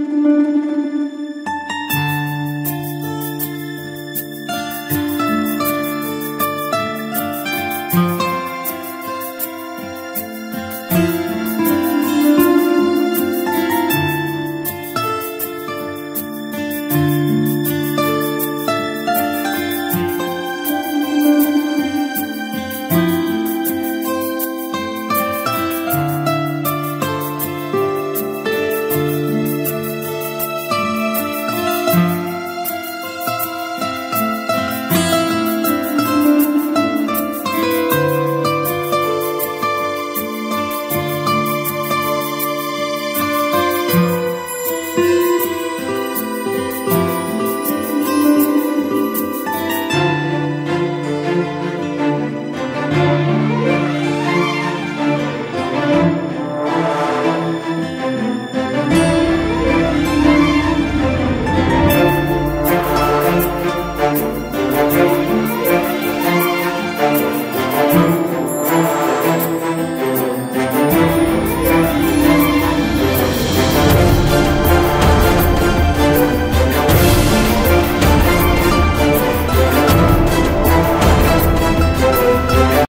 Música